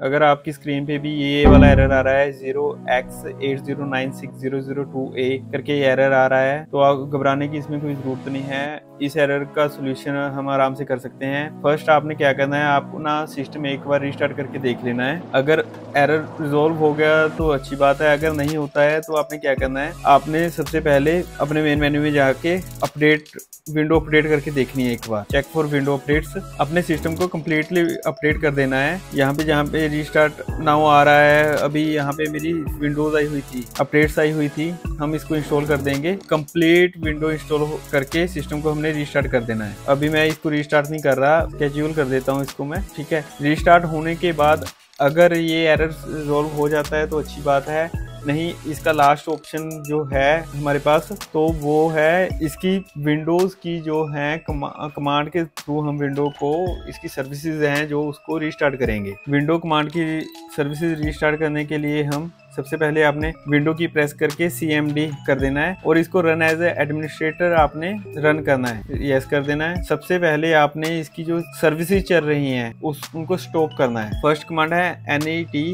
अगर आपकी स्क्रीन पे भी ये वाला एरर आ रहा है zero x eight zero nine six zero zero two a करके एरर आ रहा है तो आप घबराने की इसमें कोई ज़रूरत नहीं है। इस एरर का सोल्यूशन हम आराम से कर सकते हैं। फ़र्स्ट आपने क्या करना है आपको ना सिस्टम एक बार रिस्टार्ट करके देख लेना है। अगर एरर रिजोल्व हो गया तो अच्छी बात है, अगर नहीं होता है तो आपने क्या करना है, आपने सबसे पहले अपने मेन मेन्यू में जाके अपडेट विंडो अपडेट करके देखनी है एक बार। चेक फॉर विंडो अपडेट्स अपने सिस्टम को कम्प्लीटली अपडेट कर देना है। यहाँ पे जहाँ पे रिस्टार्ट नाउ आ रहा है, अभी यहाँ पे मेरी विंडोज़ आई हुई थी अपडेट्स आई हुई थी, हम इसको इंस्टॉल कर देंगे। कंप्लीट विंडो इंस्टॉल करके सिस्टम को हमने रिस्टार्ट कर देना है। अभी मैं इसको रिस्टार्ट नहीं कर रहा कैजुअल कर देता हूँ इसको मैं ठीक है? रिस्टार्ट होने के बाद अगर ये एरर रिजोल्व हो जाता है तो अच्छी बात है। नहीं इसका लास्ट ऑप्शन जो है हमारे पास तो वो है इसकी विंडोज़ की जो है कमा, कमांड के थ्रू हम विंडो को इसकी सर्विसेज़ हैं जो उसको रिस्टार्ट करेंगे। विंडो कमांड की सर्विसेज़ रिस्टार्ट करने के लिए हम सबसे पहले आपने विंडो की प्रेस करके सीएमडी कर देना है और इसको रन एज एडमिनिस्ट्रेटर आपने रन करना है। यस कर देना है। सबसे पहले आपने इसकी जो सर्विसेज़ चल रही हैं, उस, उनको स्टॉप करना है। फ़र्स्ट कमांड है N E T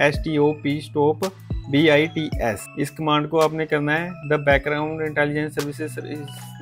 S T O P stop B I T S इस कमांड को आपने करना है the background intelligence services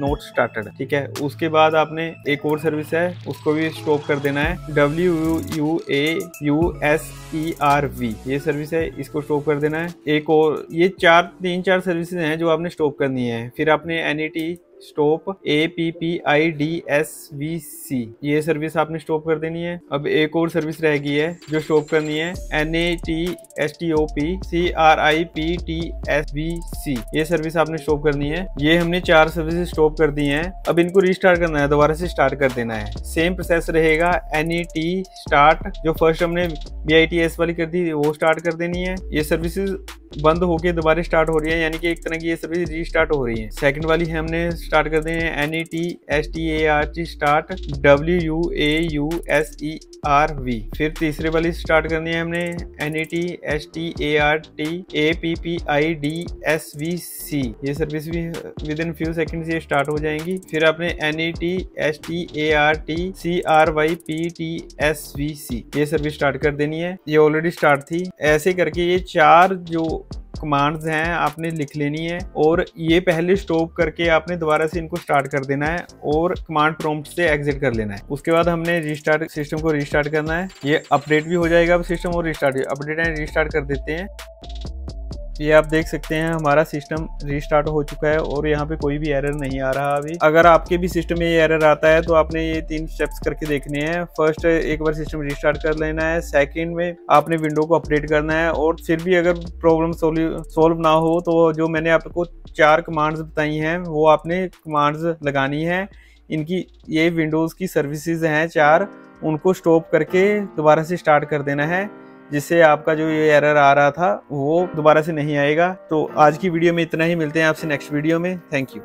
not started ठीक है? उसके बाद आपने एक और सर्विस है, उसको भी स्टॉप कर देना है W U A U S E R V ये सर्विस है, इसको स्टॉप कर देना है। एक और, ये चार, तीन चार सर्विसेज़ हैं जो आपने स्टॉप करनी है। फिर आपने N E T stop A P P I D S V C ये सर्विस आपने स्टॉप कर देनी है। अब एक और सर्विस रह गई है, जो स्टॉप करनी है। N A T S T O P C R I P T S V C ये सर्विस आपने स्टॉप करनी है। ये हमने चार सर्विस स्टॉप कर दी हैं। अब इनको रिस्टार्ट करना है, दोबारा से स्टार्ट कर देना है। सेम प्रोसेस रहेगा एन ई टी स्टार्ट जो फ़र्स्ट हमने बी आई टी एस वाली कर दी, वो स्टार्ट कर देनी है। ये सर्विसेज़ बंद होके दोबारा स्टार्ट हो रही है, यानी कि एक तरह की ये सर्विस रीस्टार्ट हो रही है। सेकंड वाली है हमने स्टार्ट कर दी N E T S T A R T start W U A U S E R V फिर तीसरे वाली स्टार्ट करनी है हमने N E T S T A R T A P P I D S V C ये service भी within few second ये start हो जाएँगी। फिर आपने N E T S T A R T C R Y P T S V C ये service start कर देनी है। ये ऑलरेडी स्टार्ट थी। ऐसे करके ये चार जो कमांड्स हैं, आपने लिख लेनी है और ये पहले स्टॉप करके आपने दोबारा से इनको स्टार्ट कर देना है और कमांड प्रॉम्प्ट से एग्जिट कर लेना है। उसके बाद हमने रिस्टार्ट सिस्टम को रिस्टार्ट करना है। ये अपडेट भी हो जाएगा अब सिस्टम और रिस्टार्ट अपडेट एंड रिस्टार्ट कर देते हैं। ये आप देख सकते हैं, हमारा सिस्टम रिस्टार्ट हो चुका है और यहाँ पे कोई भी एरर नहीं आ रहा अभी। अगर आपके भी सिस्टम में ये एरर आता है तो आपने ये तीन स्टेप्स करके देखने हैं। फ़र्स्ट एक बार सिस्टम रिस्टार्ट कर लेना है। सेकंड में आपने विंडो को अपडेट करना है और फिर भी अगर प्रॉब्लम सोल्व ना हो तो जो मैंने आपको चार कमांड्स बताई हैं, वो आपने कमांड्स लगानी है। इनकी, ये विंडोज़ की सर्विसेज़ हैं चार। उनको स्टॉप करके दोबारा से स्टार्ट कर देना है। जिससे आपका जो ये एरर आ रहा था, वो दोबारा से नहीं आएगा। तो आज की वीडियो में इतना ही। मिलते हैं आपसे नेक्स्ट वीडियो में। Thank you